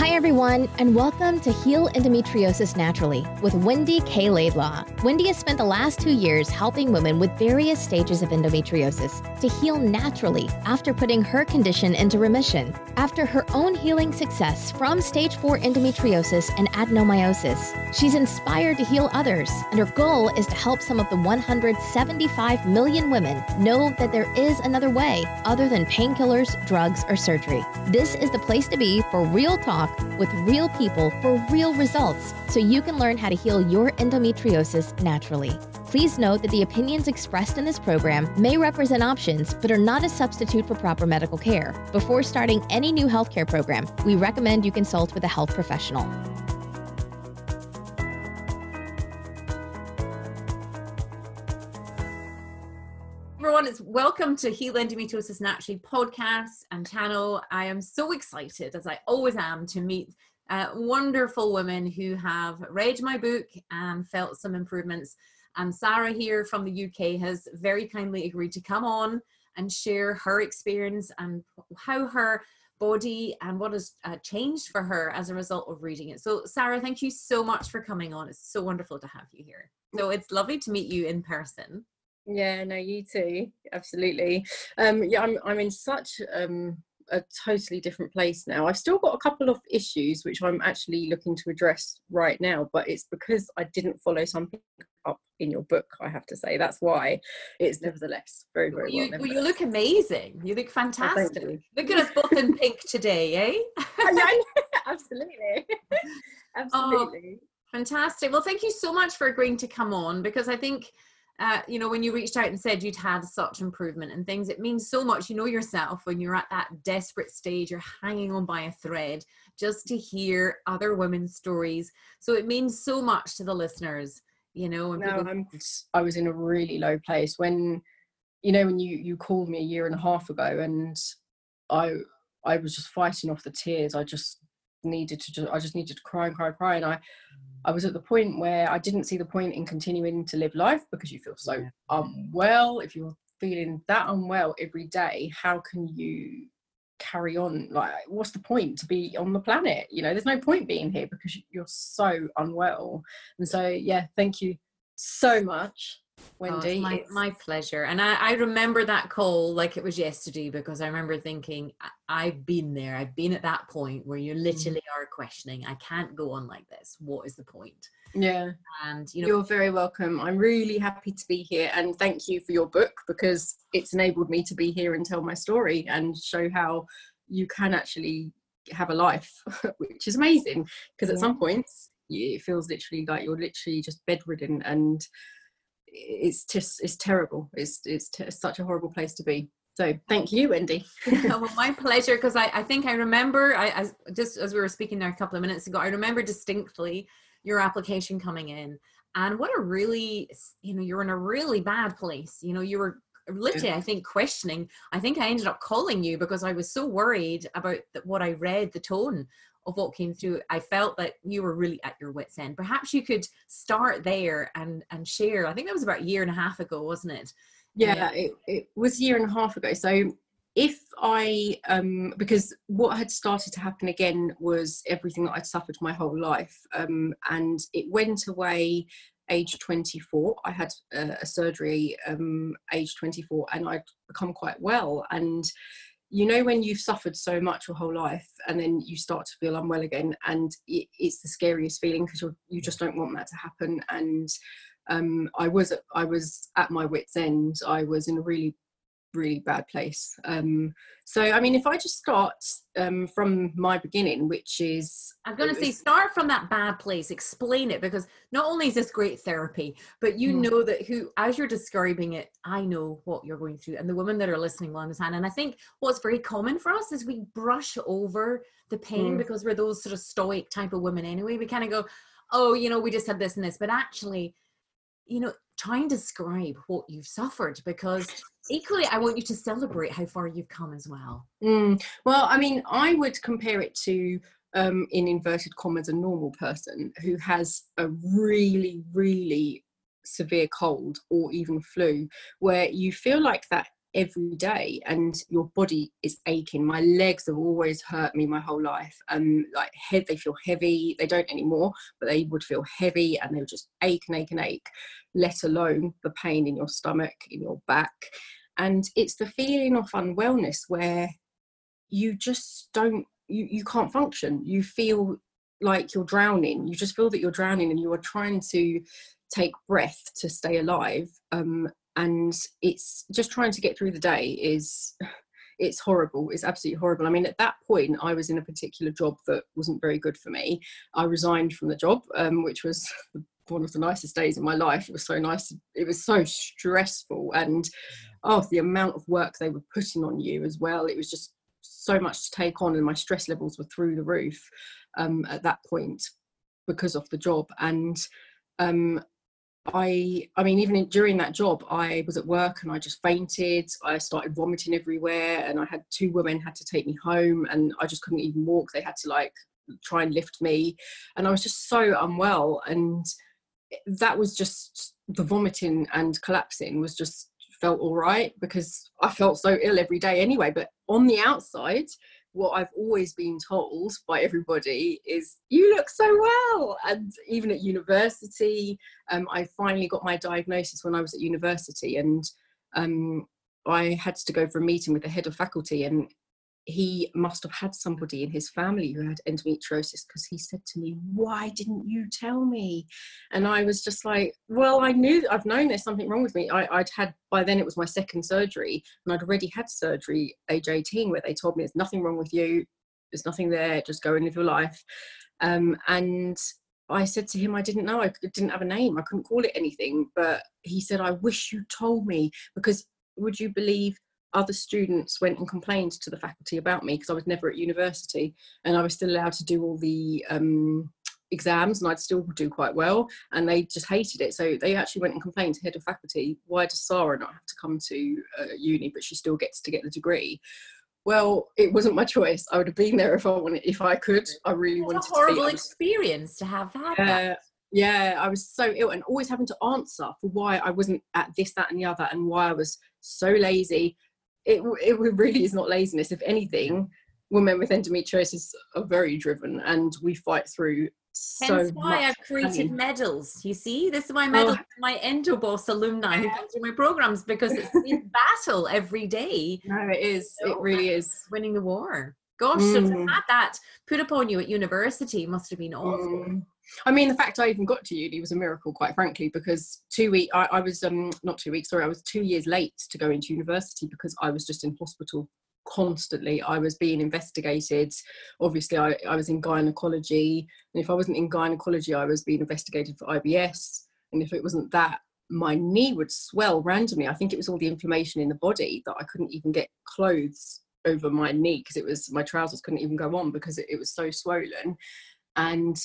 Hi, everyone, and welcome to Heal Endometriosis Naturally with Wendy K. Laidlaw. Wendy has spent the last two years helping women with various stages of endometriosis to heal naturally after putting her condition into remission. After her own healing success from stage 4 endometriosis and adenomyosis, she's inspired to heal others, and her goal is to help some of the 175 million women know that there is another way other than painkillers, drugs, or surgery. This is the place to be for real talk with real people for real results so you can learn how to heal your endometriosis naturally. Please note that the opinions expressed in this program may represent options but are not a substitute for proper medical care. Before starting any new healthcare program, we recommend you consult with a health professional. Everyone. It's welcome to Heal Endometriosis Naturally podcast and channel. I am so excited, as I always am, to meet uh, wonderful women who have read my book and felt some improvements. And Sara here from the UK has very kindly agreed to come on and share her experience and how her body and what has uh, changed for her as a result of reading it. So, Sara, thank you so much for coming on. It's so wonderful to have you here. So, it's lovely to meet you in person. Yeah, no, you too. Absolutely. Um, yeah, I'm I'm in such um, a totally different place now. I've still got a couple of issues which I'm actually looking to address right now, but it's because I didn't follow something up in your book. I have to say that's why it's nevertheless very very well. You, well, you look amazing. You look oh, fantastic. Oh, look at us both in pink today, eh? absolutely, absolutely. Oh, fantastic. Well, thank you so much for agreeing to come on because I think uh, you know, when you reached out and said you'd had such improvement and things, it means so much. You know yourself when you're at that desperate stage, you're hanging on by a thread just to hear other women's stories. So it means so much to the listeners, you know. no, people- I'm, I was in a really low place when, you know, when you you called me a year and a half ago, and I I was just fighting off the tears. I just needed to just I just needed to cry and cry and cry, and I I was at the point where I didn't see the point in continuing to live life because you feel so unwell. If you're feeling that unwell every day, how can you carry on? Like, what's the point to be on the planet? You know, there's no point being here because you're so unwell. And so, yeah, thank you so much Wendy. Oh, my, my pleasure. And I, I remember that call like it was yesterday because I remember thinking, I, have been there. I've been at that point where you mm. literally mm. are questioning, I can't go on like this. What is the point? Yeah. And you know, you're very welcome. I'm really happy to be here and thank you for your book because it's enabled me to be here and tell my story and show how you can actually have a life, which is amazing because at some points it feels literally like you're literally just bedridden and it's just it's terrible. It's it's, such a horrible place to be. So thank you wendy. Well, my pleasure because I, I think i remember I, I just as we were speaking there a couple of minutes ago i remember distinctly your application coming in. And what a really you know you're in a really bad place. You know you were literally i think questioning. I think i ended up calling you because i was so worried about what i read the tone of what came through i felt that you were really at your wits end. Perhaps you could start there and and share. I think that was about a year and a half ago wasn't it? Yeah it, it was a year and a half ago. So if i um because what had started to happen again was everything that i'd suffered my whole life. Um and it went away age 24 i had a, a surgery um age 24 and i'd become quite well. And you know when you've suffered so much your whole life and then you start to feel unwell again and it, it's the scariest feeling because you just don't want that to happen. And um, I was I was at my wits end. I was in a really really bad place. Um, so, I mean, if I just start um, from my beginning, which is. I'm going to say, start from that bad place, explain it, because not only is this great therapy, but you mm. know that who, as you're describing it, I know what you're going through, and the women that are listening will understand. And I think what's very common for us is we brush over the pain mm. because we're those sort of stoic type of women anyway. We kind of go, oh, you know, we just had this and this, but actually, you know, try and describe what you've suffered because equally i want you to celebrate how far you've come as well. Mm, well i mean i would compare it to um, in inverted commas a normal person who has a really really severe cold or even flu where you feel like that every day and your body is aching. My legs have always hurt me my whole life um like head they feel heavy. They don't anymore but they would feel heavy and they would just ache and ache and ache let alone the pain in your stomach in your back and it's the feeling of unwellness where you just don't you, you can't function. You feel like you're drowning. You just feel that you're drowning and you are trying to take breath to stay alive um, and it's just trying to get through the day is it's horrible. It's absolutely horrible. I mean at that point i was in a particular job that wasn't very good for me. I resigned from the job um, which was one of the nicest days in my life. It was so nice it was so stressful and oh the amount of work they were putting on you as well. It was just so much to take on and my stress levels were through the roof um, at that point because of the job. And um, I I mean even in, during that job I was at work and I just fainted. I started vomiting everywhere and I had two women had to take me home and I just couldn't even walk. They had to like try and lift me and I was just so unwell. And that was just the vomiting and collapsing was just felt all right because I felt so ill every day anyway but on the outside what I've always been told by everybody is, you look so well. And even at university, um, I finally got my diagnosis when I was at university, and um, I had to go for a meeting with the head of faculty, and he must have had somebody in his family who had endometriosis because he said to me, Why didn't you tell me? And I was just like, Well, I knew, I've known there's something wrong with me. I, would had, by then it was my second surgery, and I'd already had surgery age 18 where they told me there's nothing wrong with you, there's nothing there, just go and live your life. Um, and I said to him, I didn't know, I didn't have a name, I couldn't call it anything. But he said, I wish you told me because would you believe other students went and complained to the faculty about me because I was never at university and I was still allowed to do all the um, exams and I'd still do quite well and they just hated it. So they actually went and complained to head of faculty why does Sara not have to come to uh, uni but she still gets to get the degree? Well it wasn't my choice. I would have been there if I wanted if I could. I really wanted a horrible to experience to have had that. yeah I was so ill and always having to answer for why I wasn't at this that and the other and why I was so lazy it, it really is not laziness. If anything, women with endometriosis are very driven and we fight through so Hence why I've created medals. You see, this is my medal, oh. my EndoBoss alumni who come through my programs because it's in battle every day. No, it is. So, it really is. Winning the war. Gosh, mm. to have had that put upon you at university must have been awful. Mm. I mean, the fact I even got to uni was a miracle, quite frankly, because two weeks, I, I, was um, not two weeks, sorry, I was two years late to go into university because I was just in hospital constantly. I was being investigated. Obviously, I, I was in gynecology, and if I wasn't in gynecology, I was being investigated for IBS. And if it wasn't that, my knee would swell randomly. I think it was all the inflammation in the body that I couldn't even get clothes over my knee because it was my trousers couldn't even go on because it, it was so swollen. And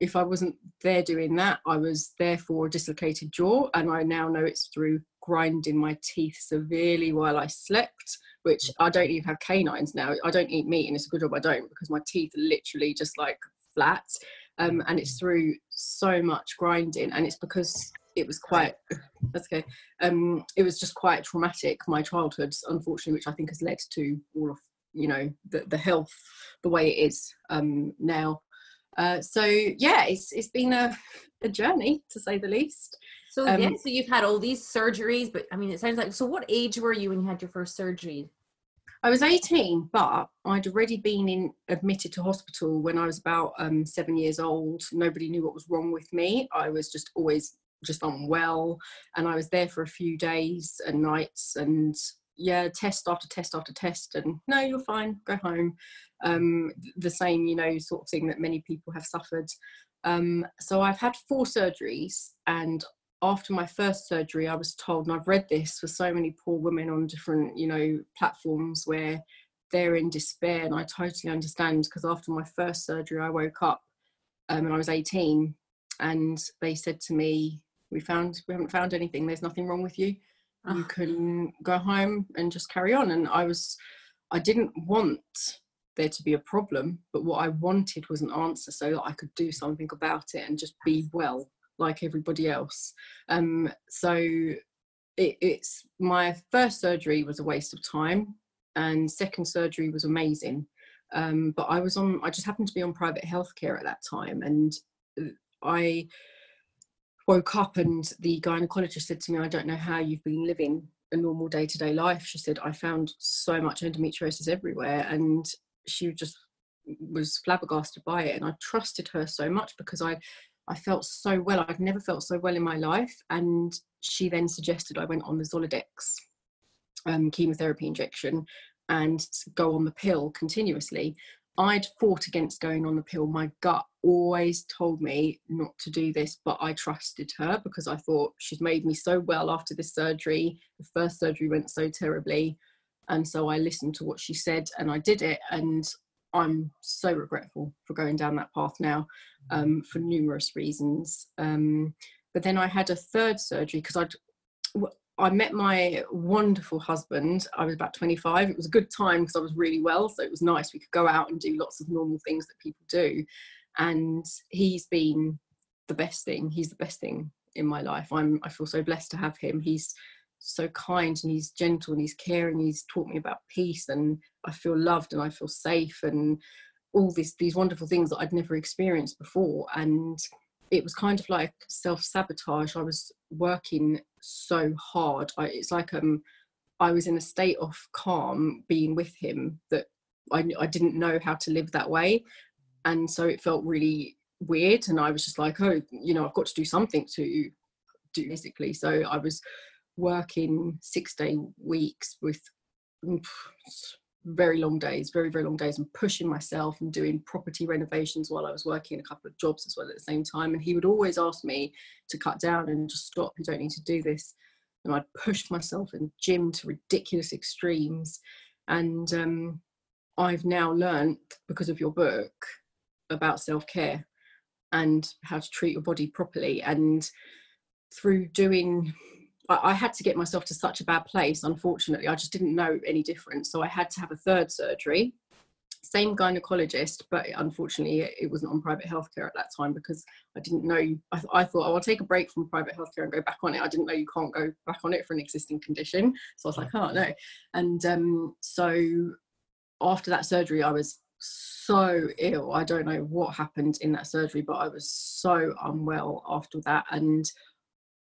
if I wasn't there doing that, I was there for a dislocated jaw, and I now know it's through grinding my teeth severely while I slept, which mm. I don't even have canines now. I don't eat meat, and it's a good job I don't because my teeth are literally just like flat. Um, and it's mm. through so much grinding, and it's because it was quite that's okay. Um, it was just quite traumatic my childhood, unfortunately, which I think has led to all of you know the, the health the way it is um, now uh, so yeah, it's it's been a, a journey to say the least. So um, yeah, so you've had all these surgeries, but I mean, it sounds like. So what age were you when you had your first surgery? I was 18, but I'd already been in admitted to hospital when I was about um, seven years old. Nobody knew what was wrong with me. I was just always just unwell, and I was there for a few days and nights, and yeah, test after test after test, and no, you're fine, go home um, the same, you know, sort of thing that many people have suffered. Um, so I've had four surgeries, and after my first surgery, I was told, and I've read this for so many poor women on different, you know, platforms where they're in despair, and I totally understand because after my first surgery, I woke up um, and I was 18, and they said to me, "We found, we haven't found anything. There's nothing wrong with you. You ah. can go home and just carry on." And I was, I didn't want there to be a problem, but what I wanted was an answer so that I could do something about it and just be well like everybody else. Um, so it, it's my first surgery was a waste of time, and second surgery was amazing. Um, but I was on, I just happened to be on private healthcare at that time, and I woke up and the gynecologist said to me, I don't know how you've been living a normal day to day life. She said, I found so much endometriosis everywhere. And she just was flabbergasted by it. And I trusted her so much because I, I felt so well. I've never felt so well in my life. And she then suggested I went on the Zoladex um, chemotherapy injection and go on the pill continuously. I'd fought against going on the pill. My gut always told me not to do this, but I trusted her because I thought she's made me so well after this surgery. The first surgery went so terribly. And so I listened to what she said and I did it. And I'm so regretful for going down that path now um, for numerous reasons. Um, but then I had a third surgery because I'd I met my wonderful husband. I was about 25. It was a good time because I was really well, so it was nice. We could go out and do lots of normal things that people do. And he's been the best thing. He's the best thing in my life. I'm I feel so blessed to have him. He's so kind and he's gentle and he's caring. He's taught me about peace and I feel loved and I feel safe and all these these wonderful things that I'd never experienced before. And it was kind of like self sabotage. I was working so hard. I, it's like um, I was in a state of calm being with him that I, I didn't know how to live that way. And so it felt really weird. And I was just like, oh, you know, I've got to do something to do physically. So I was working six day weeks with very long days, very, very long days, and pushing myself and doing property renovations while I was working a couple of jobs as well at the same time. And he would always ask me to cut down and just stop, you don't need to do this. And I'd push myself in gym to ridiculous extremes. And um, I've now learned because of your book about self care and how to treat your body properly. And through doing I, had to get myself to such a bad place. Unfortunately, I just didn't know any difference. So I had to have a third surgery. Same gynecologist, but unfortunately, it wasn't on private healthcare at that time because I didn't know. I, I thought, oh, I'll take a break from private healthcare and go back on it. I didn't know you can't go back on it for an existing condition. So I was like, oh no. And um, so after that surgery, I was so ill. I don't know what happened in that surgery, but I was so unwell after that. And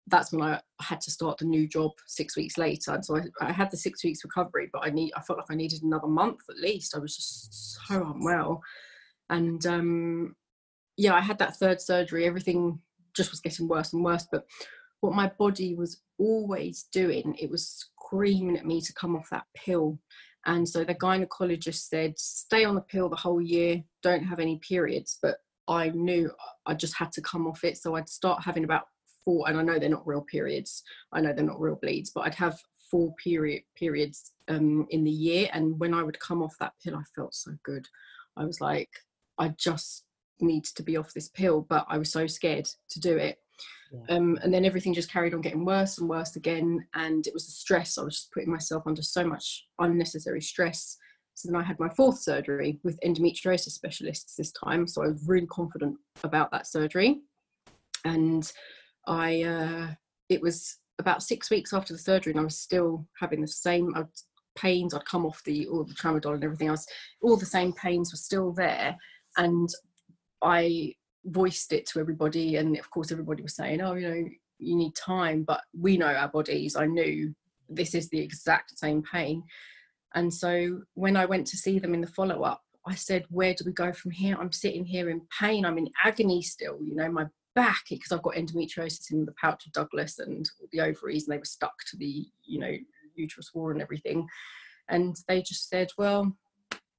that's when I had to start the new job six weeks later. And so I, I, had the six weeks recovery, but I need I felt like I needed another month at least. I was just so unwell. And um, yeah, I had that third surgery. Everything just was getting worse and worse. But what my body was always doing, it was screaming at me to come off that pill. And so the gynecologist said, stay on the pill the whole year, don't have any periods. But I knew I just had to come off it. So I'd start having about four, and I know they're not real periods. I know they're not real bleeds, but I'd have four period periods um, in the year, and when I would come off that pill, I felt so good. I was like, I just need to be off this pill, but I was so scared to do it. Yeah. Um, and then everything just carried on getting worse and worse again, and it was the stress. I was just putting myself under so much unnecessary stress. So then I had my fourth surgery with endometriosis specialists this time. So I was really confident about that surgery. And I uh, it was about six weeks after the surgery, and I was still having the same uh, pains. I'd come off the all the tramadol and everything else. All the same pains were still there, and I voiced it to everybody, and of course everybody was saying, "Oh, you know, you need time," but we know our bodies. I knew this is the exact same pain, and so when I went to see them in the follow up, I said, "Where do we go from here? I'm sitting here in pain. I'm in agony still. You know, my back because I've got endometriosis in the pouch of Douglas and the ovaries, and they were stuck to the, you know, uterus wall and everything. And they just said, well,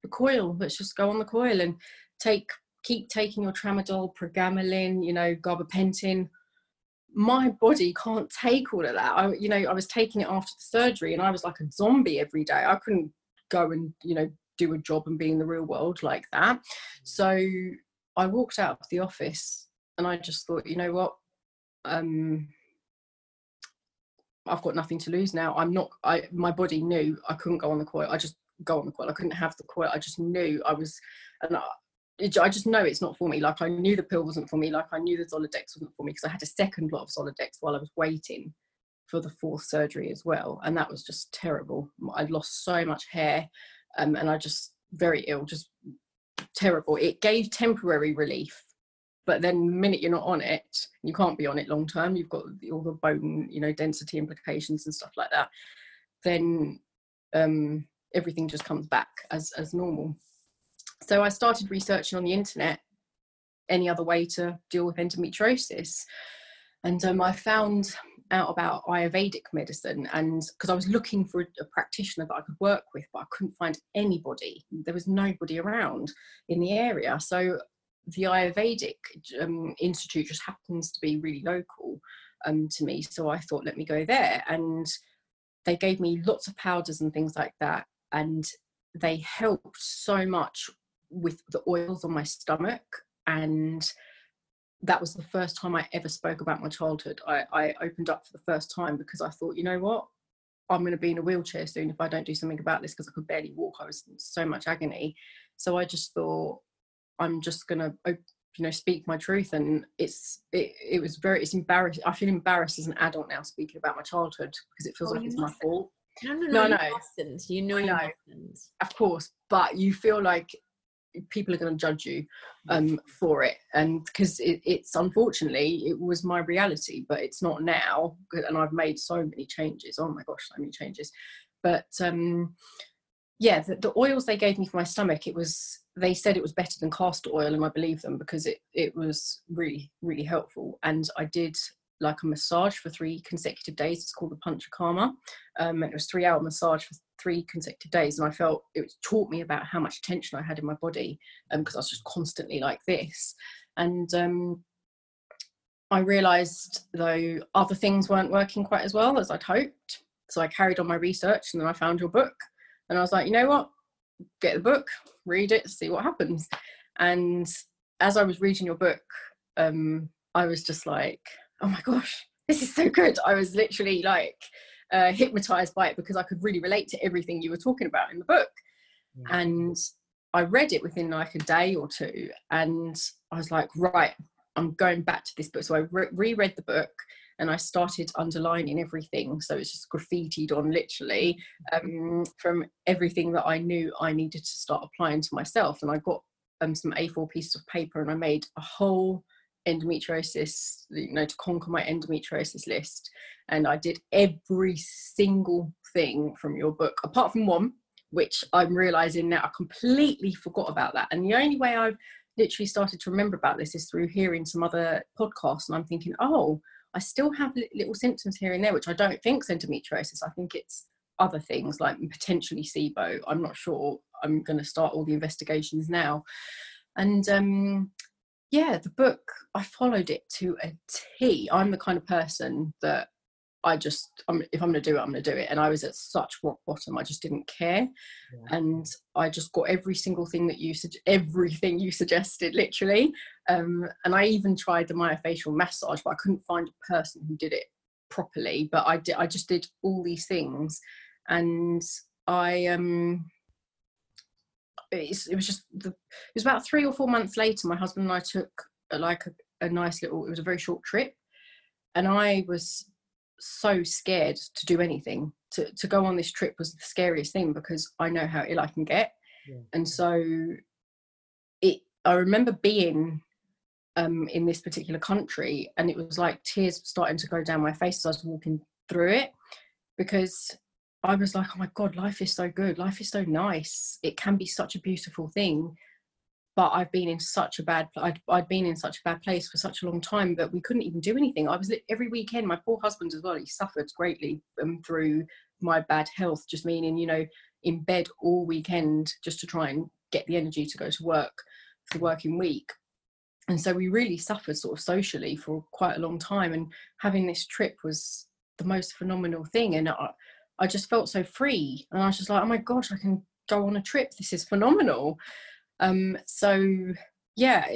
the coil, let's just go on the coil and take, keep taking your tramadol, pregabalin, you know, gabapentin. My body can't take all of that. I, you know, I was taking it after the surgery, and I was like a zombie every day. I couldn't go and, you know, do a job and be in the real world like that. So I walked out of the office and I just thought, you know what, um, I've got nothing to lose now. I'm not. I my body knew I couldn't go on the coil. I just go on the coil. I couldn't have the coil. I just knew I was, and I, it, I just know it's not for me. Like I knew the pill wasn't for me. Like I knew the Zoladex wasn't for me because I had a second lot of Zoladex while I was waiting for the fourth surgery as well, and that was just terrible. I'd lost so much hair, um, and I just very ill, just terrible. It gave temporary relief, but then the minute you're not on it, you can't be on it long term. You've got all the bone, you know, density implications and stuff like that. Then um, everything just comes back as as normal. So I started researching on the internet any other way to deal with endometriosis, and um, I found out about Ayurvedic medicine and because I was looking for a, a, practitioner that I could work with, but I couldn't find anybody. There was nobody around in the area. So the Ayurvedic um, Institute just happens to be really local um, to me. So I thought, let me go there. And they gave me lots of powders and things like that. And they helped so much with the oils on my stomach and that was the first time I ever spoke about my childhood. I, I opened up for the first time because I thought, you know what, I'm going to be in a wheelchair soon if I don't do something about this because I could barely walk. I was in so much agony. So I just thought, I'm just going to, you know, speak my truth. And it's, it, it was very, it's embarrassing. I feel embarrassed as an adult now speaking about my childhood because it feels oh, like it's my fault. No, no, no, no. You, no. you know, you know, of course, but you feel like people are going to judge you um, for it and because it, it's unfortunately it was my reality but it's not now and i've made so many changes oh my gosh so many changes but um, yeah the, the, oils they gave me for my stomach it was they said it was better than castor oil and i believe them because it it was really really helpful. And i did like a massage for three consecutive days. It's called the panchakarma. Um, and it was three hour massage for three consecutive days and I felt it taught me about how much tension I had in my body because um, I was just constantly like this. And um, I realized though other things weren't working quite as well as I'd hoped. So I carried on my research and then I found your book and I was like you know what get the book read it see what happens and as I was reading your book um, I was just like oh my gosh this is so good I was literally like uh, hypnotized by it because I could really relate to everything you were talking about in the book. And I read it within like a day or two, and I was like, right, I'm going back to this book. So I re- reread the book and I started underlining everything. So it's just graffitied on literally um, from everything that I knew I needed to start applying to myself. And I got um, some A4 pieces of paper and I made a whole endometriosis, you know, to conquer my endometriosis list. And I did every single thing from your book, apart from one, which I'm realizing now I completely forgot about that. And the only way I've literally started to remember about this is through hearing some other podcasts. And I'm thinking, oh, I still have little symptoms here and there, which I don't think is endometriosis. I think it's other things like potentially SIBO. I'm not sure. I'm going to start all the investigations now. And um, yeah, the book, I followed it to a T. I'm the kind of person that I just, I'm, if I'm going to do it, I'm going to do it. And I was at such rock bottom, I just didn't care. Yeah. And I just got every single thing that you said, everything you suggested, literally. Um, and I even tried the myofascial massage, but I couldn't find a person who did it properly. But I did, I just did all these things. And I, um, it was just the, it was about three or four months later my husband and i took a, like a, a nice little it was a very short trip and i was so scared to do anything to, to go on this trip was the scariest thing because i know how ill i can get yeah. and so it i remember being um, in this particular country and it was like tears starting to go down my face as i was walking through it because I was like, oh my God, life is so good. Life is so nice. It can be such a beautiful thing. But I've been in such a bad, I'd, I'd been in such a bad place for such a long time that we couldn't even do anything. I was every weekend, my poor husband as well, he suffered greatly um, through my bad health, just meaning, you know, in bed all weekend just to try and get the energy to go to work for the working week. And so we really suffered sort of socially for quite a long time. And having this trip was the most phenomenal thing. And I, I just felt so free. And I was just like, oh my gosh, I can go on a trip. This is phenomenal. Um, so, yeah,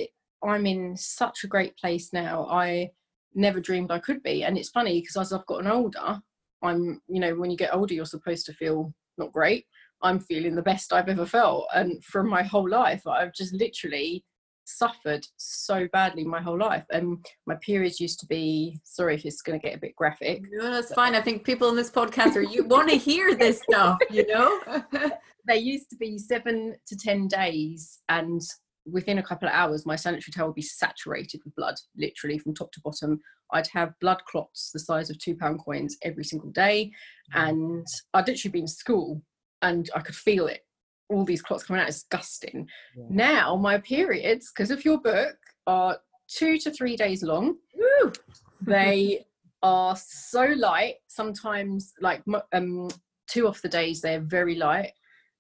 I'm in such a great place now. I never dreamed I could be. And it's funny because as I've gotten older, I'm, you know, when you get older, you're supposed to feel not great. I'm feeling the best I've ever felt. And from my whole life, I've just literally suffered so badly my whole life and my periods used to be sorry if it's going to get a bit graphic no that's fine. I think people in this podcast are you want to hear this stuff you know? They used to be seven to ten days and within a couple of hours my sanitary towel would be saturated with blood literally from top to bottom. I'd have blood clots the size of two pound coins every single day mm. and i'd literally be in school and i could feel it all these clots coming out is disgusting. Yeah. Now my periods, because of your book, are two to three days long. Woo! They are so light. Sometimes, like um, two of the days, they're very light.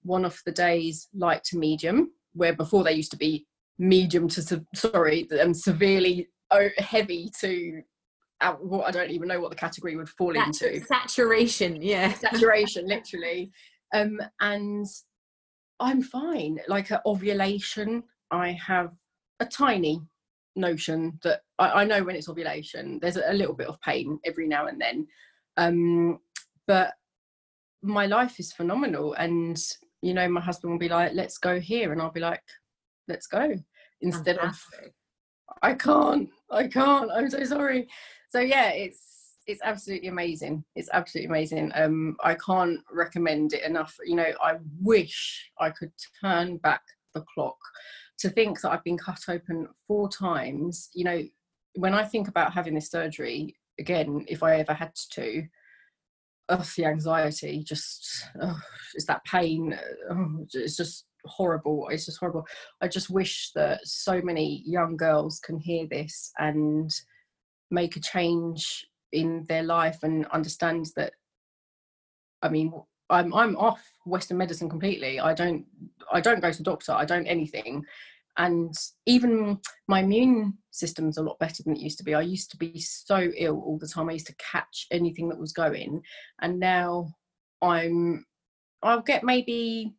One of the days, light to medium, where before they used to be medium to se- sorry, and severely heavy to uh, what I don't even know what the category would fall into. Saturation, yeah. Saturation, literally. Um, and I'm fine. Like at ovulation, I have a tiny notion that I, I know when it's ovulation. There's a, a, little bit of pain every now and then, um, but my life is phenomenal. And you know, my husband will be like, "Let's go here," and I'll be like, "Let's go," instead Fantastic. of, "I can't, I can't. I'm so sorry." So yeah, it's it's absolutely amazing. It's absolutely amazing. Um, I can't recommend it enough. You know, I wish I could turn back the clock to think that I've been cut open four times. You know, when I think about having this surgery again, if I ever had to, oh, the anxiety, just oh, it's that pain. Oh, it's just horrible. It's just horrible. I just wish that so many young girls can hear this and make a change in their life and understand that i mean i'm i'm off western medicine completely. I don't i don't go to doctor. I don't anything. And even my immune system's a lot better than it used to be. I used to be so ill all the time. I used to catch anything that was going. And now i'm i'll get maybe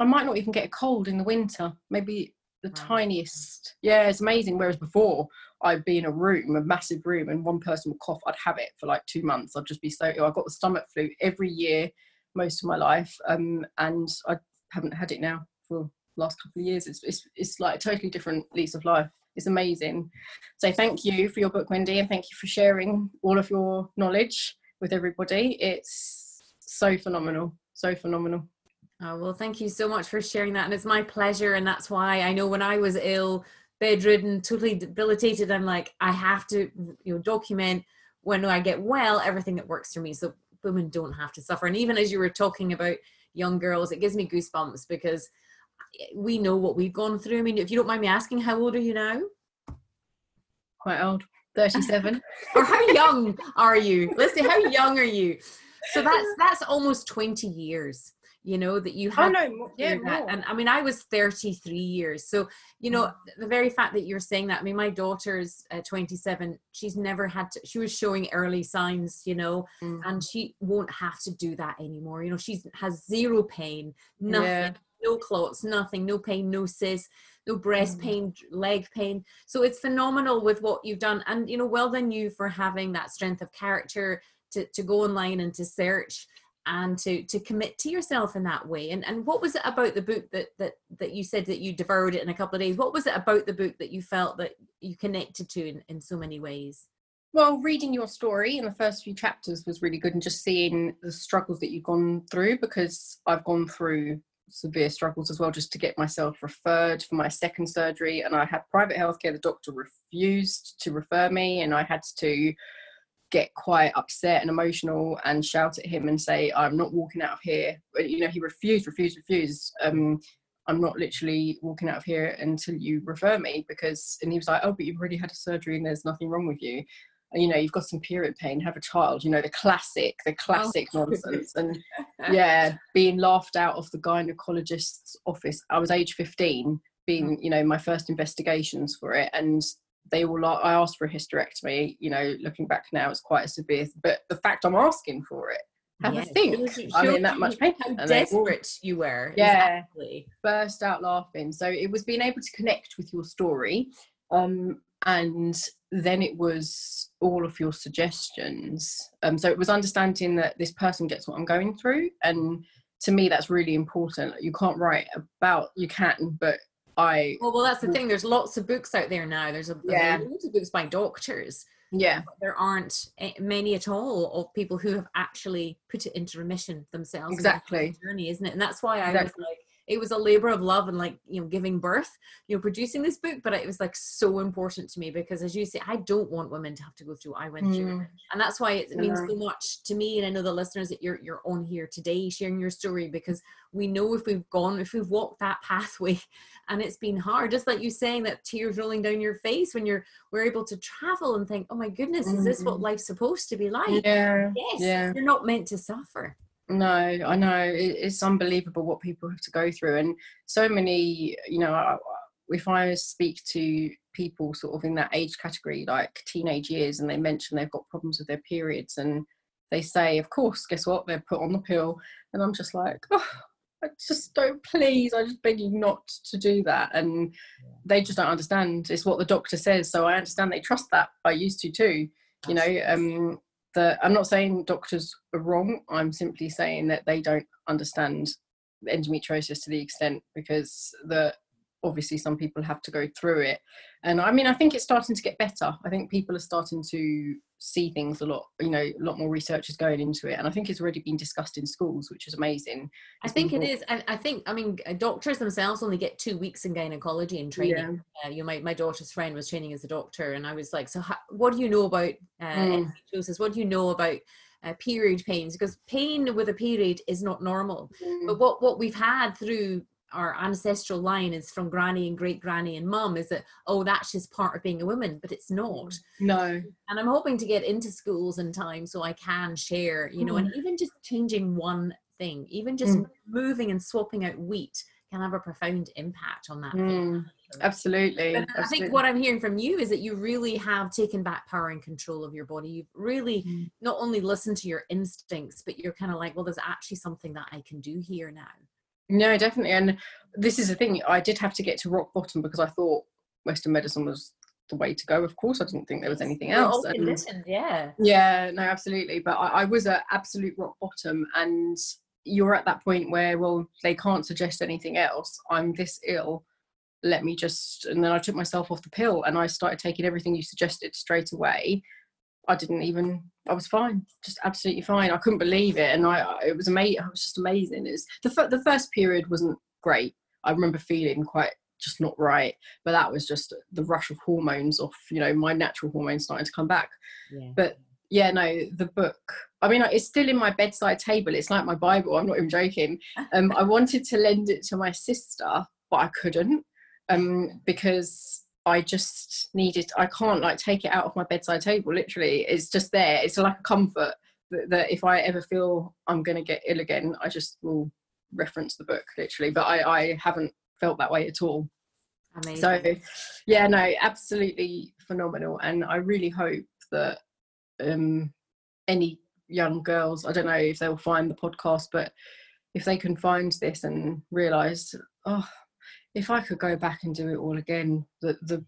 i might not even get a cold in the winter. Maybe the wow. tiniest. Yeah it's amazing. Whereas before I'd be in a room, a massive room, and one person would cough, I'd have it for like two months. I'd just be so ill. I got the stomach flu every year, most of my life, um, and I haven't had it now for last couple of years. It's, it's, it's like a totally different lease of life. It's amazing. So thank you for your book, Wendy, and thank you for sharing all of your knowledge with everybody. It's so phenomenal, so phenomenal. Oh, well, thank you so much for sharing that. And it's my pleasure. And that's why I know when I was ill, bedridden, totally debilitated. I'm like, I have to, you know, document when I get well everything that works for me, so women don't have to suffer. And even as you were talking about young girls, it gives me goosebumps because we know what we've gone through. I mean, if you don't mind me asking, how old are you now? Quite old, thirty-seven. or how young are you? Let's see, how young are you? So that's that's almost twenty years you know that you had oh, no, yeah, and i mean i was 33 years so you know mm. the very fact that you're saying that i mean my daughter's uh, 27 she's never had to she was showing early signs you know mm. and she won't have to do that anymore you know she's has zero pain nothing yeah. no clots nothing no pain no cyst no breast mm. pain leg pain so it's phenomenal with what you've done and you know well done you for having that strength of character to, to go online and to search and to to commit to yourself in that way. And and what was it about the book that that that you said that you devoured it in a couple of days? What was it about the book that you felt that you connected to in, in so many ways? Well reading your story in the first few chapters was really good and just seeing the struggles that you've gone through because i've gone through severe struggles as well just to get myself referred for my second surgery. And i had private healthcare the doctor refused to refer me and i had to get quite upset and emotional and shout at him and say, I'm not walking out of here. You know, he refused, refused, refused. Um, I'm not literally walking out of here until you refer me because, and he was like, oh, but you've already had a surgery and there's nothing wrong with you. You know, you've got some period pain, have a child, you know, the classic, the classic oh. nonsense. And yeah, being laughed out of the gynecologist's office. I was age 15, being, you know, my first investigations for it. And they will I asked for a hysterectomy. You know, looking back now, it's quite a severe. But the fact I'm asking for it, have yes. a think. I'm in that much pain. How and desperate you were. Yeah, exactly. burst out laughing. So it was being able to connect with your story, um, and then it was all of your suggestions. Um, so it was understanding that this person gets what I'm going through, and to me that's really important. You can't write about you can, but I well, well, that's the thing. There's lots of books out there now. There's a Yeah. loads of books by doctors. yeah but There aren't many at all of people who have actually put it into remission themselves. and gone through the Exactly. journey, isn't it? And that's why I Exactly. was like, it was a labor of love and like you know giving birth, you know, producing this book. But it was like so important to me because, as you say, I don't want women to have to go through what I went through Mm, and that's why it means so much to me and i know the listeners that you're you're on here today sharing your story because we know if we've gone if we've walked that pathway and it's been hard just like you saying that tears rolling down your face when you're we're able to travel and think oh my goodness is this what Mhm. life's supposed to be like yeah yes yeah. you're not meant to suffer No, I know it's unbelievable what people have to go through, and so many. You know, if I speak to people sort of in that age category, like teenage years, and they mention they've got problems with their periods, and they say, "Of course, guess what? They're put on the pill," and I'm just like, "Oh, I just don't. Please, I just beg you not to do that." And they just don't understand. It's what the doctor says, so I understand they trust that. I used to too. You know, um, that I'm not saying doctors are wrong. I'm simply saying that they don't understand endometriosis to the extent because the obviously some people have to go through it. And I mean, I think it's starting to get better. I think people are starting to see things a lot. You know, a lot more research is going into it, and I think it's already been discussed in schools, which is amazing. i think it and i think i mean uh, doctors themselves only get two weeks in gynecology and training Yeah. uh, you know, my, my daughter's friend was training as a doctor, and I was like, "So, how, what do you know about uh, Mm. What do you know about uh, period pains? Because pain with a period is not normal. Mm. But what what we've had through our ancestral line is from granny and great granny and mum is that oh that's just part of being a woman, but it's not. No. And I'm hoping to get into schools in time so I can share, you know, and even just changing one thing, even just Mm. moving and swapping out wheat can have a profound impact on that. Mm. Absolutely. But I think what I'm hearing from you is that you really have taken back power and control of your body. You've really Mm. not only listened to your instincts, but you're kind of like, well, there's actually something that I can do here now. No, definitely. And this is the thing. I did have to get to rock bottom because I thought Western medicine was the way to go. Of course, I didn't think there was anything else. and- conditioned, yeah. yeah, no, absolutely. But I, I was at absolute rock bottom, and you're at that point where, well, they can't suggest anything else. I'm this ill. Let me just. And then I took myself off the pill, and I started taking everything you suggested straight away. I didn't even. I was fine, just absolutely fine. I couldn't believe it, and I. It was amazing. It was just amazing. It's the fir- the first period wasn't great. I remember feeling quite just not right, but that was just the rush of hormones off. You know, my natural hormones starting to come back yeah. but yeah no the book i mean it's still in my bedside table it's like my bible i'm not even joking um i wanted to lend it to my sister but i couldn't um because i just needed i can't like take it out of my bedside table literally. It's just there. It's like a comfort that, that if i ever feel i'm going to get ill again i just will reference the book literally. But i i haven't felt that way at all. Amazing. so yeah no absolutely phenomenal. And i really hope that um any young girls i don't know if they'll find the podcast but if they can find this and realize oh if i could go back and do it all again the the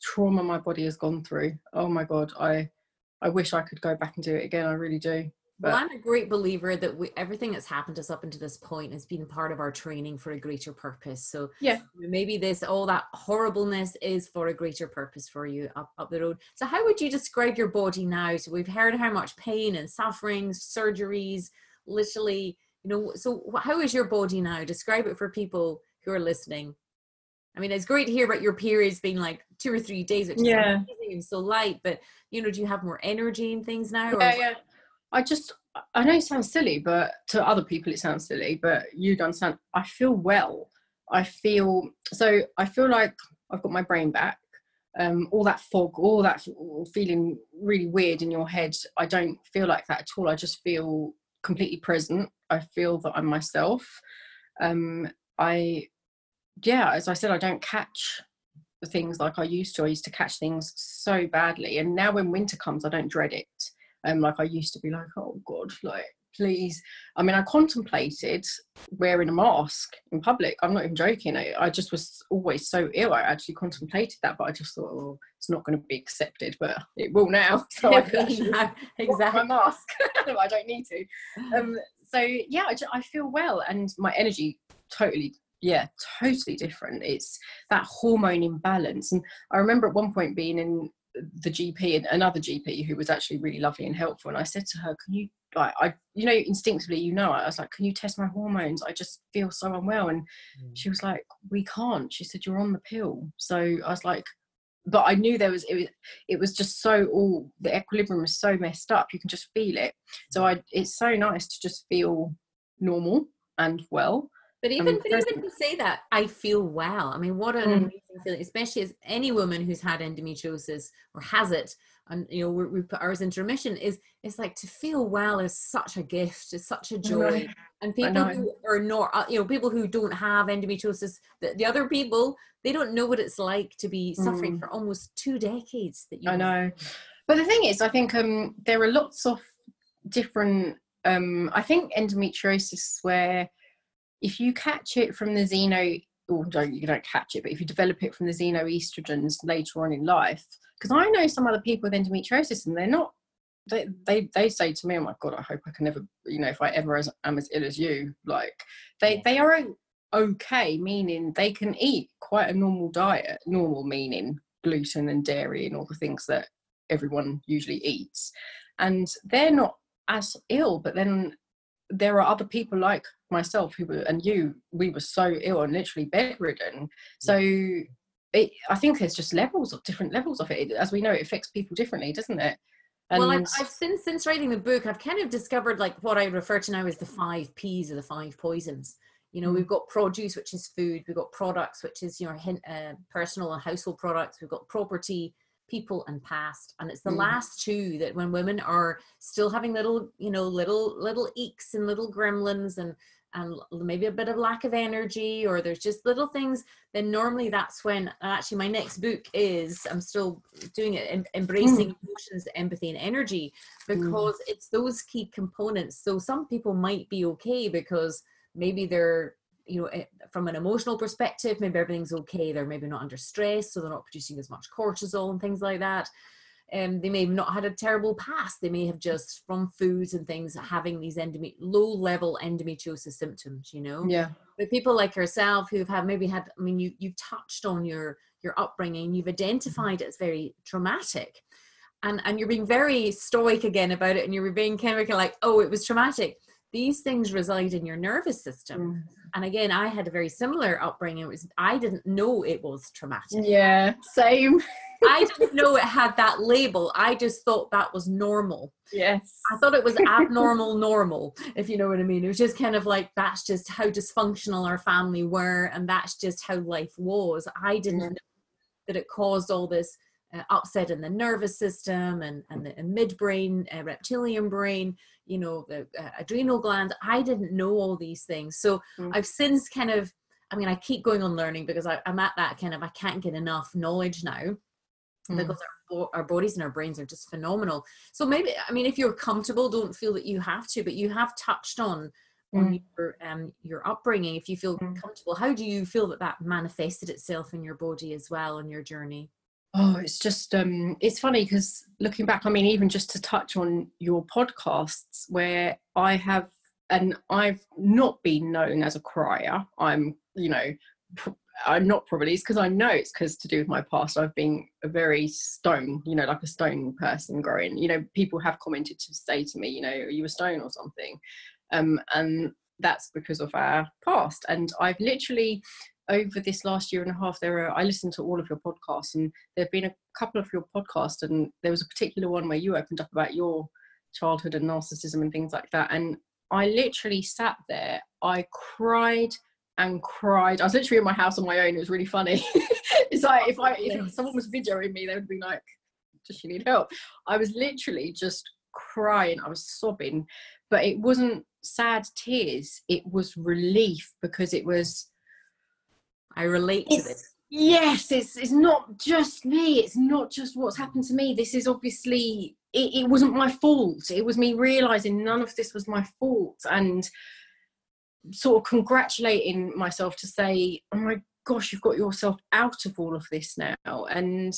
trauma my body has gone through oh my god i i wish i could go back and do it again i really do well, I'm a great believer that we, everything that's happened to us up until this point has been part of our training for a greater purpose. So Yeah. maybe this all that horribleness is for a greater purpose for you up, up the road. So how would you describe your body now? So we've heard how much pain and suffering, surgeries, literally, you know. So how is your body now? Describe it for people who are listening. I mean, it's great to hear about your periods being like two or three days, which is Yeah. amazing and so light. But you know, do you have more energy and things now? yeah, yeah. I just, I know it sounds silly, but to other people it sounds silly, but you don't understand. I feel well. I feel, so I feel like I've got my brain back. Um, all that fog, all that feeling really weird in your head, I don't feel like that at all. I just feel completely present. I feel that I'm myself. Um, I, yeah, as I said, I don't catch the things like I used to. I used to catch things so badly, and now when winter comes, I don't dread it. Um, like I used to be like, oh God, like please. I mean, I contemplated wearing a mask in public. I'm not even joking. I, I just was always so ill. I actually contemplated that, but I just thought, oh, it's not going to be accepted, but it will now. So I can exactly. my mask. I don't need to. Um, so yeah, I, I feel well, and my energy totally yeah totally different. It's that hormone imbalance. And i remember at one point being in the gp and another gp who was actually really lovely and helpful. And i said to her can you like i you know instinctively you know i was like can you test my hormones? I just feel so unwell and mm. she was like we can't. She said you're on the pill. So i was like but i knew there was it was it was just so all the equilibrium was so messed up you can just feel it. So i it's so nice to just feel normal and well but even, but even to say that, I feel well. I mean, what an mm. amazing feeling, especially as any woman who's had endometriosis or has it, and you know, we, we put ours into remission. Is it's like to feel well is such a gift, it's such a joy. And people who are not, uh, you know, people who don't have endometriosis, the, the other people, they don't know what it's like to be suffering mm. for almost two decades. That you I know. But the thing is, I think um, there are lots of different. Um, I think endometriosis where if you catch it from the xeno or don't you don't catch it but if you develop it from the xenoestrogens later on in life because i know some other people with endometriosis and they're not they, they they say to me oh my god i hope i can never you know if i ever am as ill as you like they they are okay meaning they can eat quite a normal diet normal meaning gluten and dairy and all the things that everyone usually eats and they're not as ill but then there are other people like myself who were and you we were so ill and literally bedridden. So it, i think there's just levels of different levels of it. As we know it affects people differently doesn't it? And well I've, I've since since writing the book i've kind of discovered like what i refer to now as the five p's of the five poisons. You know mm. we've got produce which is food. We've got products which is you know uh, personal and household products. We've got property people and past and it's the mm. last two that when women are still having little you know little little eeks and little gremlins and and maybe a bit of lack of energy or there's just little things then normally that's when actually my next book is i'm still doing it em- embracing mm. emotions empathy and energy mm. because mm. it's those key components so some people might be okay because maybe they're you know eh, from an emotional perspective maybe everything's okay they're maybe not under stress so they're not producing as much cortisol and things like that and um, they may have not had a terrible past they may have just from foods and things having these endome- low level endometriosis symptoms you know yeah but people like yourself who've had maybe had i mean you you've touched on your your upbringing you've identified mm-hmm. it as very traumatic and and you're being very stoic again about it and you're being kind of like oh it was traumatic these things reside in your nervous system mm. And again i had a very similar upbringing. It was i didn't know it was traumatic. Yeah same. I didn't know it had that label. I just thought that was normal. Yes. I thought it was abnormal normal if you know what i mean. It was just kind of like that's just how dysfunctional our family were and that's just how life was. I didn't mm. know that it caused all this uh, upset in the nervous system and, and the midbrain, uh, reptilian brain, you know, the uh, adrenal glands. I didn't know all these things. So mm. I've since kind of, I mean, I keep going on learning because I, am at that kind of, I can't get enough knowledge now mm. because our, our bodies and our brains are just phenomenal. So maybe, I mean, if you're comfortable, don't feel that you have to, but you have touched on on mm. your um your upbringing if you feel mm. comfortable how do you feel that that manifested itself in your body as well on your journey Oh, it's just um it's funny because looking back, I mean, even just to touch on your podcasts where I have and I've not been known as a crier. I'm, you know, pr- I'm not probably it's because I know it's because to do with my past. I've been a very stone, you know, like a stone person growing. You know, people have commented to say to me, you know, are you a stone or something? Um, and that's because of our past. And I've literally over this last year and a half, there are I listened to all of your podcasts, and there have been a couple of your podcasts, and there was a particular one where you opened up about your childhood and narcissism and things like that. And I literally sat there, I cried and cried. I was literally in my house on my own. It was really funny. it's like if I if oh, someone was videoing me, they would be like, "Does she need help?" I was literally just crying. I was sobbing, but it wasn't sad tears. It was relief because it was I relate it's, to this. Yes, it's it's not just me. It's not just what's happened to me. This is obviously it, it wasn't my fault. It was me realizing none of this was my fault and sort of congratulating myself to say, "Oh my gosh, you've got yourself out of all of this now." And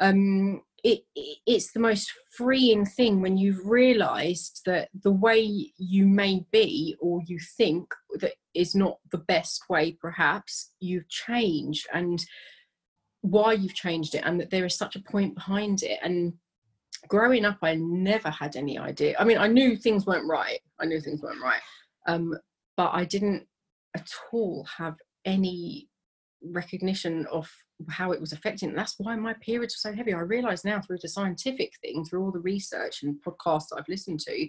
um it, it's the most freeing thing when you've realized that the way you may be or you think that is not the best way perhaps you've changed and why you've changed it and that there is such a point behind it. And growing up i never had any idea. I mean i knew things weren't right. I knew things weren't right. Um, but i didn't at all have any recognition of how it was affecting. And that's why my periods were so heavy. I realize now through the scientific thing, through all the research and podcasts that I've listened to,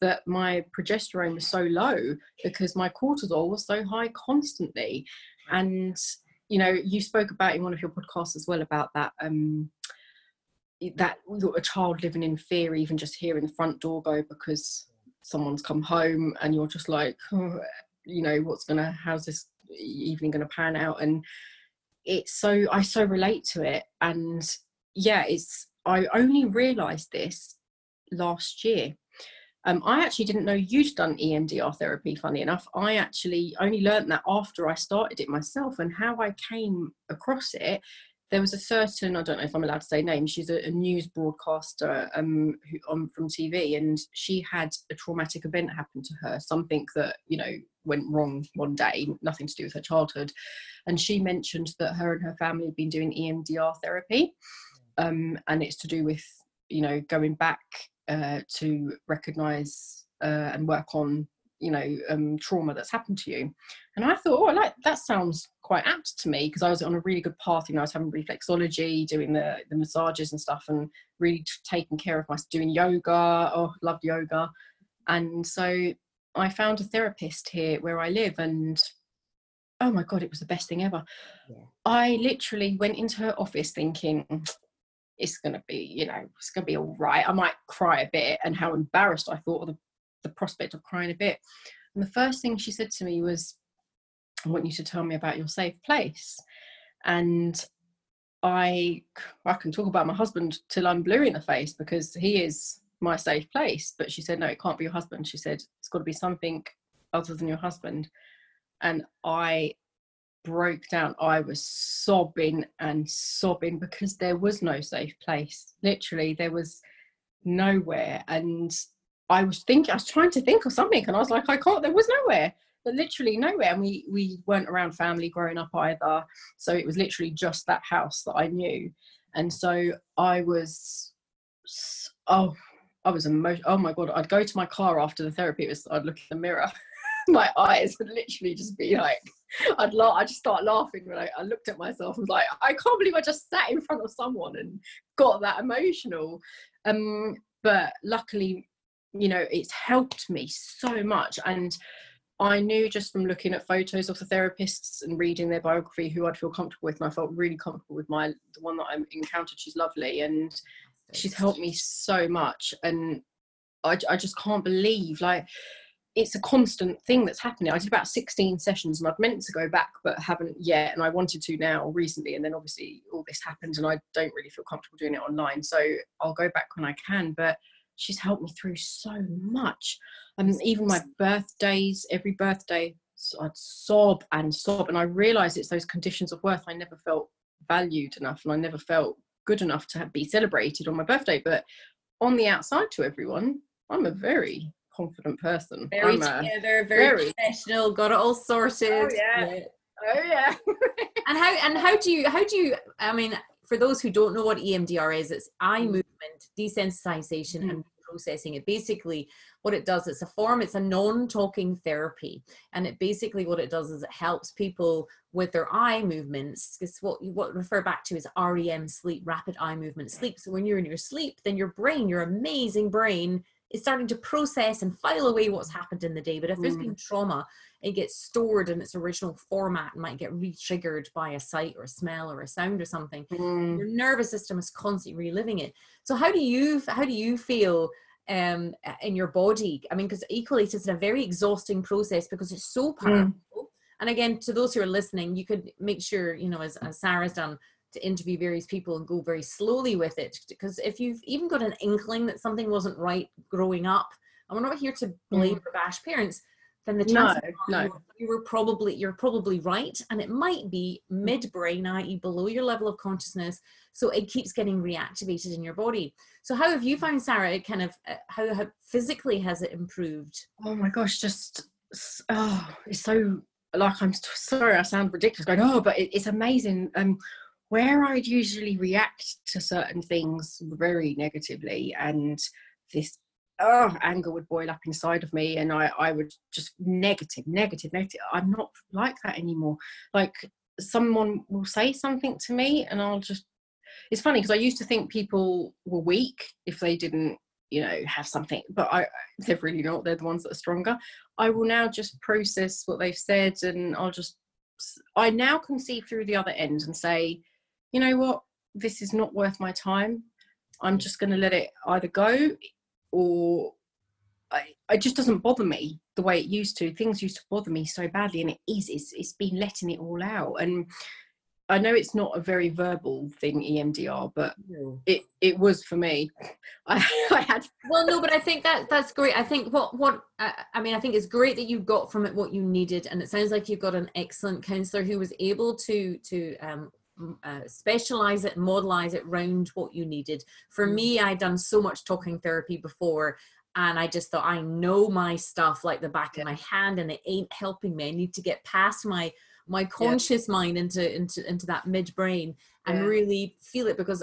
that my progesterone was so low because my cortisol was so high constantly. And you know, you spoke about in one of your podcasts as well about that um that a child living in fear, even just hearing the front door go because someone's come home and you're just like, oh, you know, what's gonna how's this evening gonna pan out? And it's so I so relate to it, and yeah, it's I only realised this last year. Um, I actually didn't know you'd done EMDR therapy. Funny enough, I actually only learned that after I started it myself, and how I came across it. There was a certain I don't know if I'm allowed to say name. She's a, a news broadcaster um, who, um, from TV, and she had a traumatic event happen to her. Something that you know went wrong one day, nothing to do with her childhood. And she mentioned that her and her family had been doing EMDR therapy. Um, and it's to do with, you know, going back uh, to recognize uh, and work on, you know, um, trauma that's happened to you. And I thought, oh, I like that sounds quite apt to me because I was on a really good path. You know, I was having reflexology, doing the, the massages and stuff, and really taking care of myself, doing yoga. Oh, loved yoga. And so I found a therapist here where I live, and oh my god, it was the best thing ever. Yeah. I literally went into her office thinking it's gonna be, you know, it's gonna be all right. I might cry a bit, and how embarrassed I thought of the, the prospect of crying a bit. And the first thing she said to me was, "I want you to tell me about your safe place." And I I can talk about my husband till I'm blue in the face because he is my safe place. But she said, no, it can't be your husband. She said, it's got to be something other than your husband. And I broke down. I was sobbing and sobbing because there was no safe place. Literally, there was nowhere. And I was thinking, I was trying to think of something, and I was like, I can't, there was nowhere. But literally nowhere. And we we weren't around family growing up either. So it was literally just that house that I knew. And so I was oh I was emotional. Oh my god! I'd go to my car after the therapy. Was, I'd look in the mirror. my eyes would literally just be like, I'd laugh. I just start laughing when I, I looked at myself. I was like, I can't believe I just sat in front of someone and got that emotional. Um, but luckily, you know, it's helped me so much. And I knew just from looking at photos of the therapists and reading their biography who I'd feel comfortable with, and I felt really comfortable with my the one that I encountered. She's lovely, and she's helped me so much and I, I just can't believe like it's a constant thing that's happening. I did about 16 sessions and I'd meant to go back but haven't yet and I wanted to now recently and then obviously all this happened and I don't really feel comfortable doing it online so I'll go back when I can but she's helped me through so much and um, even my birthdays every birthday I'd sob and sob and I realised it's those conditions of worth I never felt valued enough and I never felt good enough to be celebrated on my birthday. But on the outside to everyone, I'm a very confident person. Very I'm together, very, very, professional, got it all sorted. Oh yeah. yeah. Oh yeah. and how and how do you how do you I mean for those who don't know what EMDR is, it's eye mm. movement desensitization mm. and processing it basically what it does it's a form it's a non-talking therapy and it basically what it does is it helps people with their eye movements because what you what refer back to is rem sleep rapid eye movement sleep so when you're in your sleep then your brain your amazing brain is starting to process and file away what's happened in the day but if there's mm. been trauma it gets stored in its original format and might get re-triggered by a sight or a smell or a sound or something mm. your nervous system is constantly reliving it so how do you how do you feel um in your body i mean because equally it's a very exhausting process because it's so mm. powerful mm. and again to those who are listening you could make sure you know as, as Sara's done to interview various people and go very slowly with it because if you've even got an inkling that something wasn't right growing up and we're not here to blame mm. or bash parents then the chance No, no. you, were probably you're probably right, and it might be midbrain, i.e., below your level of consciousness. So it keeps getting reactivated in your body. So how have you found, Sara? It kind of uh, how, how physically has it improved? Oh my gosh, just oh, it's so like I'm sorry, I sound ridiculous going, oh, but it, it's amazing. Um, where I'd usually react to certain things very negatively, and this oh anger would boil up inside of me, and I I would just negative, negative, negative. I'm not like that anymore. Like someone will say something to me, and I'll just. It's funny because I used to think people were weak if they didn't you know have something but i they're really not they're the ones that are stronger i will now just process what they've said and i'll just i now can see through the other end and say you know what? This is not worth my time. I'm just going to let it either go or I, it just doesn't bother me the way it used to. Things used to bother me so badly and it is it's, it's been letting it all out. And i know it's not a very verbal thing emdr but it it was for me. I, I had well no but i think that that's great. I think what what uh, i mean i think it's great that you got from it what you needed and it sounds like you've got an excellent counselor who was able to to um m- uh, specialize it modelize it round what you needed for Mm. me i'd done so much talking therapy before and i just thought i know my stuff like the back of my hand and it ain't helping me i need to get past my my conscious mind into into into that midbrain and Yeah. really feel it because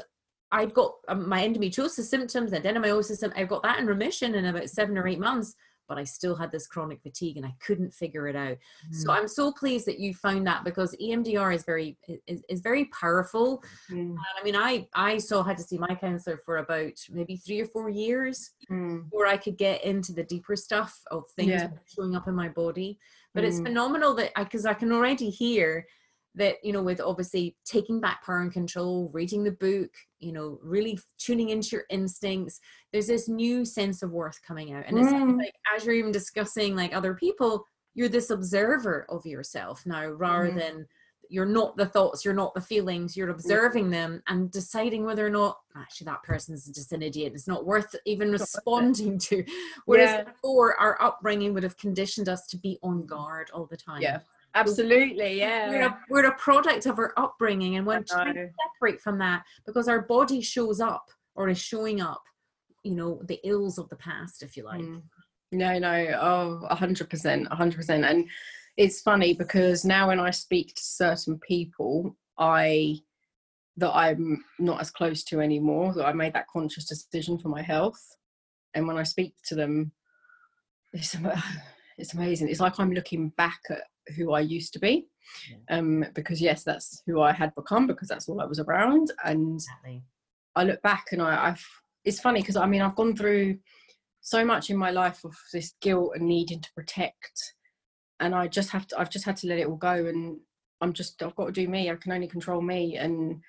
I'd got um, my endometriosis symptoms, adenomyosis, sym- I've got that in remission in about seven or eight months, but I still had this chronic fatigue and I couldn't figure it out. Mm. So I'm so pleased that you found that because EMDR is very is, is very powerful. Mm, I mean, I I still had to see my counselor for about maybe three or four years mm, before I could get into the deeper stuff of things Yeah. showing up in my body. But it's Mm. phenomenal that I because I can already hear that you know with obviously taking back power and control reading the book you know really tuning into your instincts there's this new sense of worth coming out and it's Mm. like as you're even discussing like other people you're this observer of yourself now rather Mhm. than you're not the thoughts you're not the feelings you're observing them and deciding whether or not actually that person's just an idiot it's not worth even it. responding to whereas Yeah. before our upbringing would have conditioned us to be on guard all the time Yeah, absolutely we're yeah. a, we're a product of our upbringing and we're trying to separate from that because our body shows up or is showing up you know the ills of the past if you like. Mm. no no oh 100% 100% and it's funny because now when i speak to certain people i that i'm not as close to anymore that i made that conscious decision for my health. And when i speak to them it's, it's amazing. It's like i'm looking back at who i used to be. Um because yes that's who i had become because that's all i was around. And exactly. I look back and I, I've it's funny because I mean I've gone through so much in my life of this guilt and needing to protect, and I just have to I've just had to let it all go and I'm just I've got to do me. I can only control me, and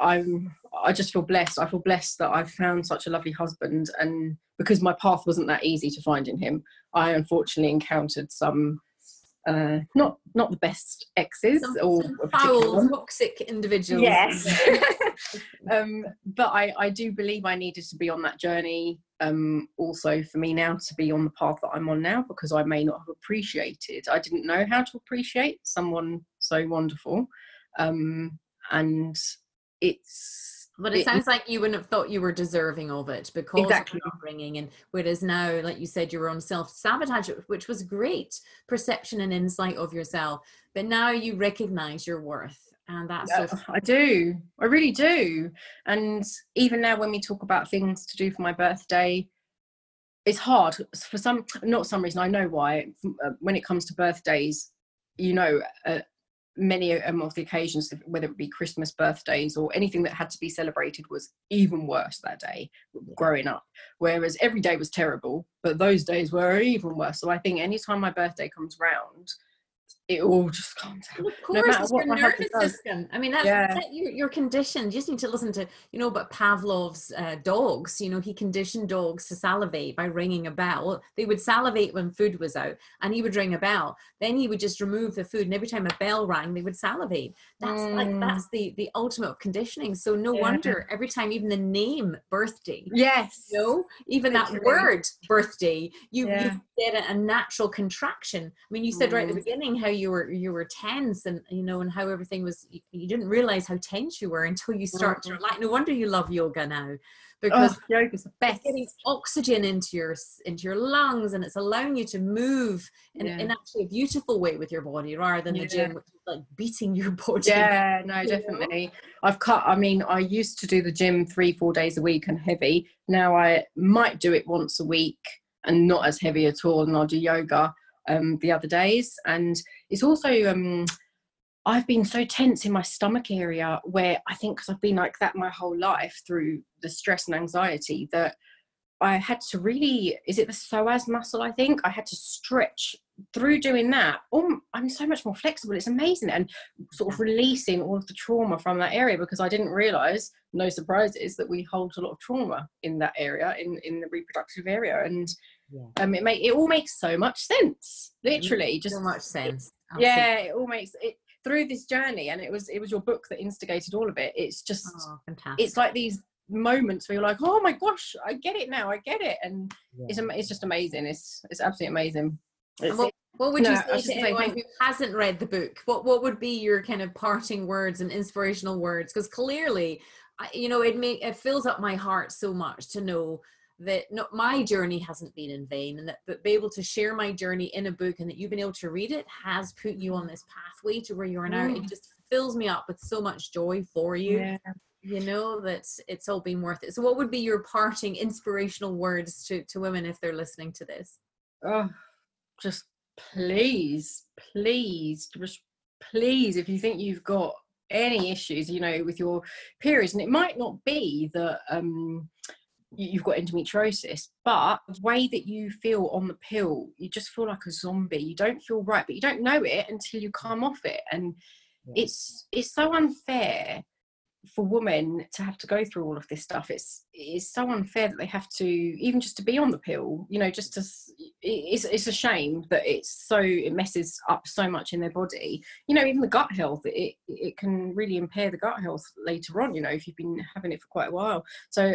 I'm I just feel blessed. I feel blessed that I've found such a lovely husband, and because my path wasn't that easy to find in him, I unfortunately encountered some. Uh, not not the best exes some, or some foul toxic individuals Yes. um, but I, I do believe I needed to be on that journey um, also for me now to be on the path that I'm on now because I may not have appreciated. I didn't know how to appreciate someone so wonderful. Um, and it's. But it, it- sounds like you wouldn't have thought you were deserving of it because Exactly. of your upbringing and whereas now like you said you were on self-sabotage which was great perception and insight of yourself but now you recognize your worth and that's Yeah, so I do. I really do. And even now, when we talk about things to do for my birthday, it's hard for some, not some reason. I know why. Uh, When it comes to birthdays, you know, uh, many of the occasions, whether it be Christmas, birthdays, or anything that had to be celebrated, was even worse that day growing up. Whereas every day was terrible, but those days were even worse. So I think anytime my birthday comes round, it all just calms down. Of course, matter it's your nervous system. I mean, that's, Yeah. that you're, you're conditioned. You just need to listen to, you know, but Pavlov's uh, dogs, you know, he conditioned dogs to salivate by ringing a bell. They would salivate when food was out and he would ring a bell. Then he would just remove the food. And every time a bell rang, they would salivate. That's like, Mm. that's the, the ultimate of conditioning. So no Yeah. wonder every time, even the name birthday, Yes. you know, even that word birthday, you, Yeah. you get a, a natural contraction. I mean, you said right at the Mm. beginning how you were you were tense and you know and how everything was. You, you didn't realize how tense you were until you start to mm-hmm. like. No wonder you love yoga now, because Oh, yoga's the it's best. getting oxygen into your into your lungs and it's allowing you to move in, Yeah. in actually a beautiful way with your body rather than the gym, which is like beating your body. Yeah, no, you know? definitely. I've cut. I mean, I used to do the gym three, four days a week and heavy. Now I might do it once a week and not as heavy at all. And I'll do yoga um, the other days. And it's also, um, I've been so tense in my stomach area where I think because I've been like that my whole life through the stress and anxiety that I had to really, is it the psoas muscle? I think I had to stretch through doing that. Oh, I'm so much more flexible. It's amazing. And sort of releasing all of the trauma from that area because I didn't realize, no surprises, that we hold a lot of trauma in that area, in, in the reproductive area. And Yeah. um, it make it all makes so much sense. Literally, just so much sense. yeah, it all makes it through this journey. And it was it was your book that instigated all of it. It's just Oh, fantastic. it's like these moments where you're like, oh my gosh, I get it now, I get it, and it's it's just amazing. It's it's absolutely amazing. It's, what, what would No, you say to just anyone thank- who hasn't read the book? What what would be your kind of parting words and inspirational words? Because clearly, I, you know, it make it fills up my heart so much to know that no, my journey hasn't been in vain, and that but be able to share my journey in a book and that you've been able to read it has put you on this pathway to where you are now. It Mm. just fills me up with so much joy for you. yeah. You know that it's all been worth it. So, what would be your parting inspirational words to to women if they're listening to this? oh, just please, please, just please, if you think you've got any issues, you know, with your periods, and it might not be that um, you've got endometriosis, but the way that you feel on the pill, you just feel like a zombie. You don't feel right, but you don't know it until you come off it, and it's it's so unfair for women to have to go through all of this stuff. It's it's so unfair that they have to even just to be on the pill you know just to it's it's a shame that it's so it messes up so much in their body. You know even the gut health it it can really impair the gut health later on you know if you've been having it for quite a while. So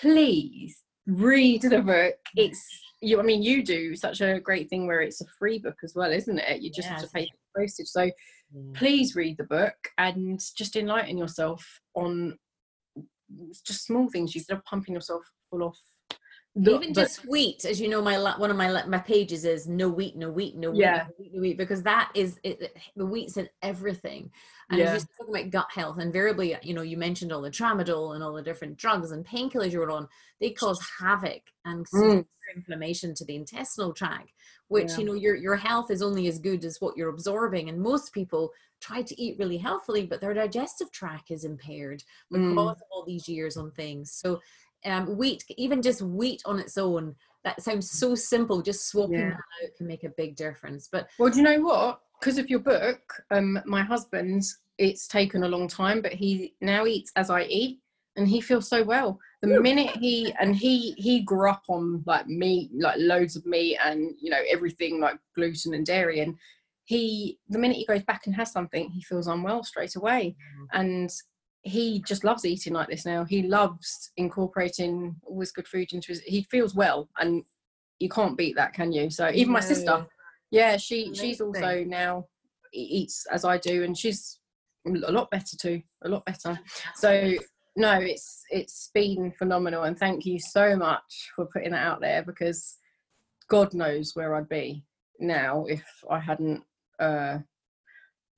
please read the book. It's you i mean you do such a great thing where it's a free book as well isn't it? You just have to pay for postage. So mm. please read the book and just enlighten yourself on just small things. Instead of pumping yourself full of the- even just wheat as you know my one of my my pages is no wheat no wheat no wheat Yeah. no wheat, no wheat because that is it, the wheat's in everything and Yeah. you're talking about gut health invariably you know you mentioned all the tramadol and all the different drugs and painkillers you were on they cause havoc and Mm. inflammation to the intestinal tract which Yeah. you know your your health is only as good as what you're absorbing and most people try to eat really healthily but their digestive tract is impaired because Mm. of all these years on things so um, wheat, even just wheat on its own, that sounds so simple. Just swapping Yeah. that out can make a big difference. But well do you know what because of your book um my husband's it's taken a long time but he now eats as i eat and he feels so well the minute he and he he grew up on like meat like loads of meat and you know everything like gluten and dairy and he the minute he goes back and has something he feels unwell straight away and he just loves eating like this now. He loves incorporating all this good food into his he feels well and you can't beat that can you? So even my sister yeah she she's also now eats as i do and she's a lot better too a lot better. So no it's it's been phenomenal and thank you so much for putting that out there because god knows where i'd be now if i hadn't uh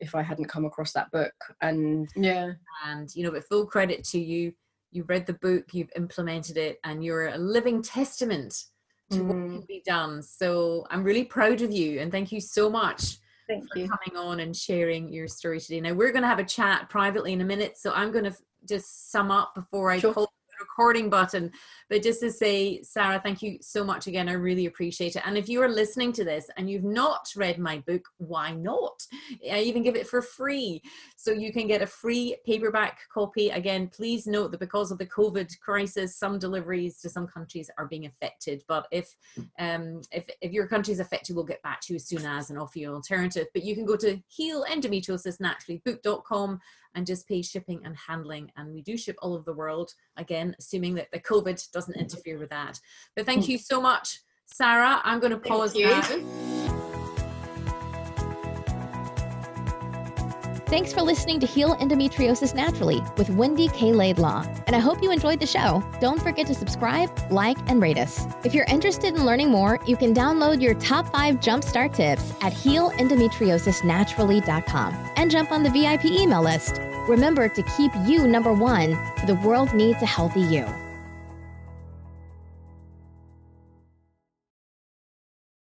if i hadn't come across that book and yeah and you know, but full credit to you. You've read the book, you've implemented it, and you're a living testament to what Mm. can be done. So I'm really proud of you, and thank you so much thank for you coming on and sharing your story today. Now we're going to have a chat privately in a minute, so I'm going to just sum up before I Sure. call recording button. But just to say, Sara, thank you so much again. I really appreciate it. And if you are listening to this and you've not read my book, why not? I even give it for free. So you can get a free paperback copy. Again, please note that because of the COVID crisis, some deliveries to some countries are being affected. But if um, if, if your country is affected, we'll get back to you as soon as and offer you an alternative. But you can go to healendometriosisnaturallybook.com and just pay shipping and handling. And we do ship all over the world, again, assuming that the COVID doesn't mm-hmm. interfere with that. But thank mm. you so much, Sara. I'm going to pause now. Thanks for listening to Heal Endometriosis Naturally with Wendy K. Laidlaw. And I hope you enjoyed the show. Don't forget to subscribe, like, and rate us. If you're interested in learning more, you can download your top five jumpstart tips at healendometriosisnaturally.com and jump on the VIP email list. Remember to keep you number one. The world needs a healthy you.